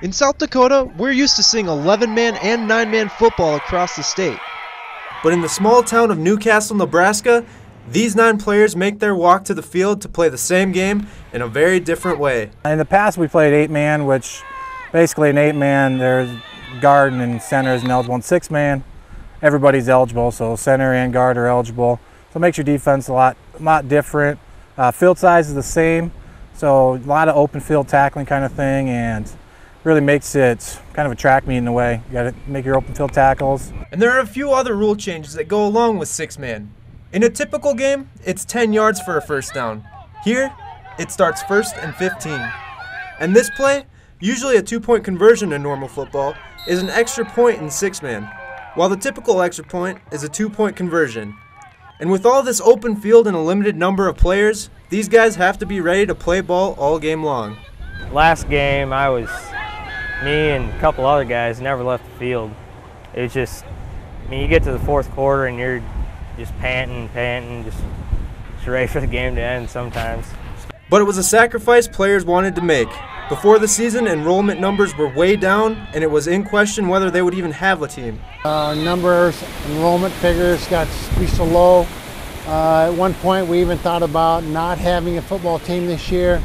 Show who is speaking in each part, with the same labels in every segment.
Speaker 1: In South Dakota, we're used to seeing 11 man and 9 man football across the state.
Speaker 2: But in the small town of Newcastle, Nebraska, these nine players make their walk to the field to play the same game in a very different way.
Speaker 3: In the past, we played eight man, which basically an eight man, there's guard and center is eligible. And six man, everybody's eligible, so center and guard are eligible. So it makes your defense a lot, a lot different. Uh, field size is the same, so a lot of open field tackling kind of thing, and really makes it kind of a track meet in a way. You got to make your open field tackles.
Speaker 2: And there are a few other rule changes that go along with six man. In a typical game, it's 10 yards for a first down. Here, it starts first and 15. And this play, usually a two point conversion in normal football, is an extra point in six man, while the typical extra point is a two point conversion. And with all this open field and a limited number of players, these guys have to be ready to play ball all game long.
Speaker 4: Last game, I was, me and a couple other guys never left the field. It was just, I mean, you get to the fourth quarter and you're just panting, panting, just, just ready for the game to end sometimes.
Speaker 2: But it was a sacrifice players wanted to make. Before the season, enrollment numbers were way down, and it was in question whether they would even have a team.
Speaker 5: Our numbers, enrollment figures got to be so low. Uh, at one point, we even thought about not having a football team this year.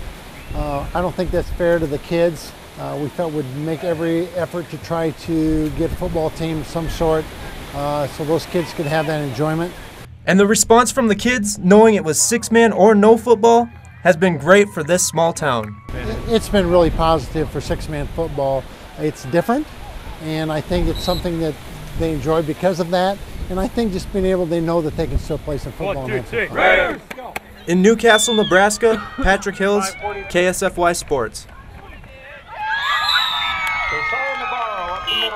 Speaker 5: Uh, I don't think that's fair to the kids. Uh, we felt we'd make every effort to try to get a football team of some sort uh, so those kids could have that enjoyment.
Speaker 2: And the response from the kids, knowing it was six man or no football, has been great for this small town.
Speaker 5: It's been really positive for six man football. It's different, and I think it's something that they enjoy because of that. And I think just being able, they know that they can still play some football.
Speaker 6: One, two, three.
Speaker 2: In Newcastle, Nebraska, Patrick Hills, KSFY Sports.